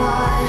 was